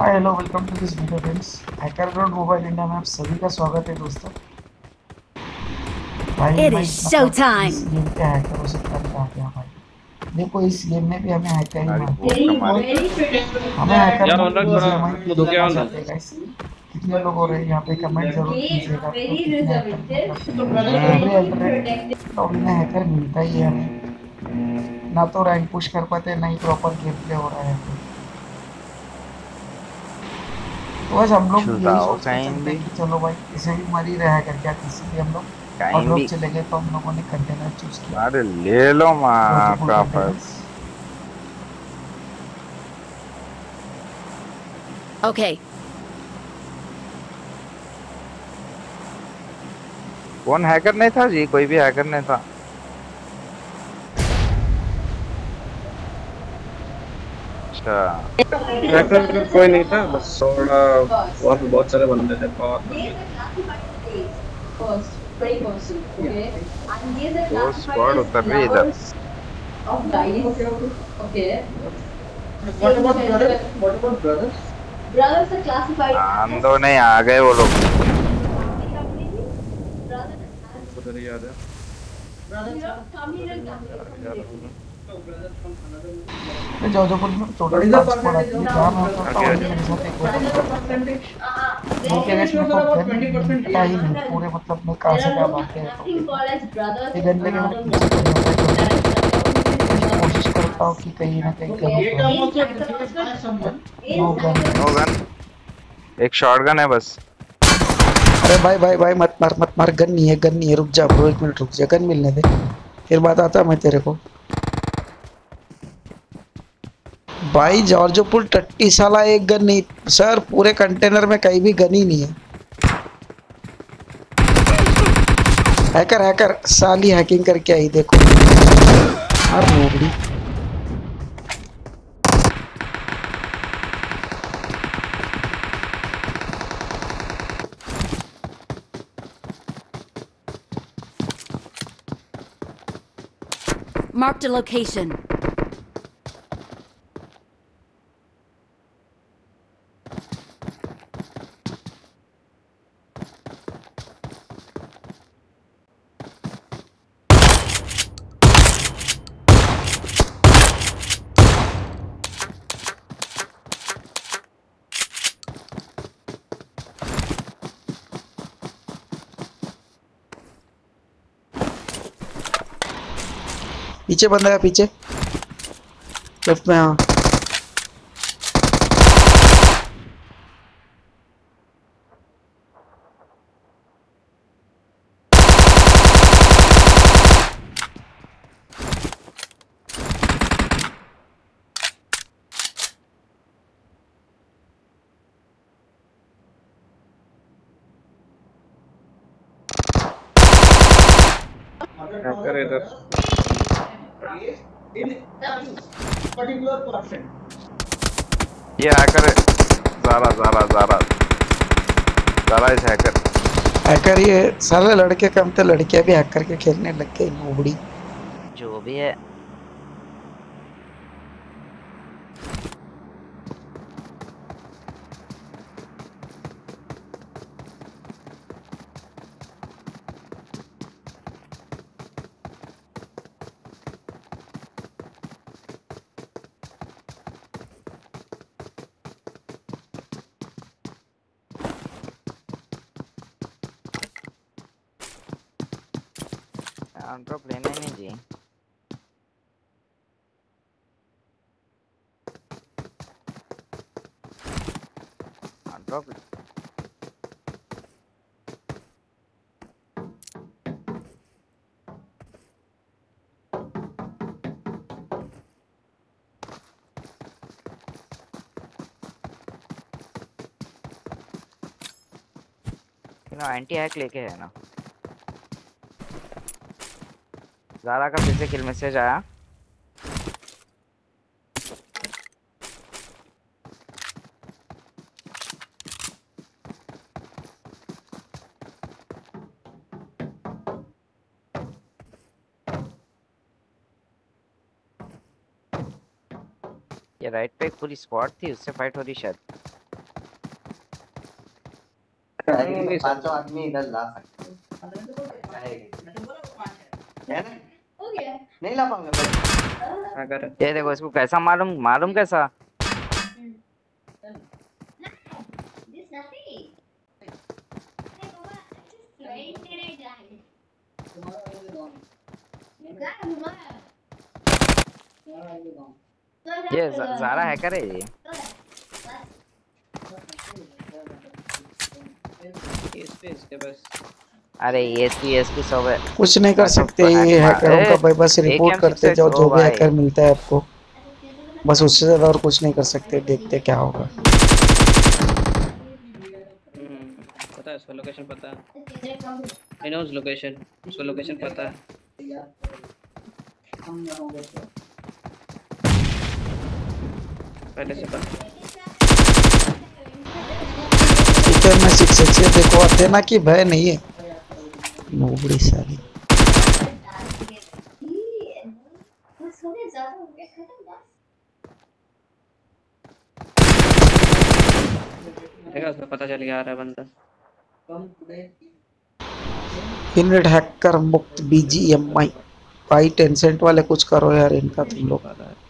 Hello welcome to this video friends hacker ground mobile India में आप सभी का स्वागत है दोस्तों। भाई It is इतना showtime. गेम पे हैकर से कर आ गया भाई। देखो इस गेम में भी हमें हैकर ही हैं। हमें हैकर यार, भी थोड़ा हो। चाहते हैं, guys। कितने लोग हो रहे हैं? यहाँ पे कमेंट ज़रूर कीजिएगा। तो हैं। तो हमें हैकर मिलता ही है हमें। ना तो रैंक पुश कर पाते हैं ना ही प्रॉपर गेम प्ले हो रहा है तो बस हम लोग यही चलो भाई इसे भी मर ही रहा कर क्या किसी भी हम लोग। और लोग चले गए तो हम लोगों ने कंटेनर चूज़ किया। अरे ले लो माँ Multiple का पास Okay, कौन हैकर नहीं था जी? कोई भी हैकर नहीं था। अच्छा। हैकर का कोई नहीं था बस थोड़ा वहाँ पे बहुत सारे बंदे थे बहुत दो स्क्वाड उतर रही इधर। Brothers? Are classified. आंदो नहीं आ गए वो लोग। उधर ही आ जा तो जोधपुर में टोटल पाँच स्क्वाड आती है। जहाँ मैं था। उनके अगेंस्ट में तो गन मिलता ही नहीं पूरे मतलब मैं कहाँ से क्या तो जाता है। कोशिश करता हूँ कि कहीं ना कहीं नो गन नो गन एक शॉटगन है बस अरे भाई भाई भाई मत मार मत मार गन नहीं है गन नहीं है रुक जा ब्रो एक मिनट रुक जा गन मिलने दे फिर बात आता मैं तेरे को भाई जॉर्जो पुल टट्टी साला एक गन नहीं। सर, पूरे कंटेनर में कहीं भी गन ही नहीं है। हैकर हैकर, साली हैकिंग करके आई, देखो। यार नोबड़ी marked a location. पीछे बंदा है पीछे। लेफ़्ट में हाँ। हैकर इधर ये हैकर है। जारा जारा जारा जारा इस हैकर हैकर ये सारे लड़के कम थे लड़कियाँ भी हैकर के खेलने लग गई नोबड़ी। जो भी है। ड्रॉप लेना ही नहीं जी ड्रॉप एंटी हैक लेके है ना जारा का फिर से किल मैसेज आया ये राइट पे एक पूरी स्क्वाड थी उससे फाइट हो रही शायद पाँचों आदमी इधर ला सकते हैं है ना नहीं ला पाऊँगा अगर ये देखो इसको कैसा मालूम मालूम कैसा? ये जारा हैकर है ये। इस पे इसके बस अरे एसपी एसपी सब है। कुछ नहीं कर सकते ये हैकरों का भाई बस रिपोर्ट करते जाओ जो भी हैकर मिलता है आपको। बस उससे ज़्यादा और कुछ नहीं कर सकते देखते क्या होगा। हम्म, पता है उसका लोकेशन पता है। आई नो लोकेशन उसका लोकेशन पता है। पहले से पता। में सिक्स देखो अथेना की भय नहीं है। नोबड़ी सारी देखा उसको पता चल गया आ रहा है बंदा। इनरेट हैकर मुक्त बीजीएमआई भाई टेंसेंट वाले कुछ करो यार इनका तुम लोग। पता है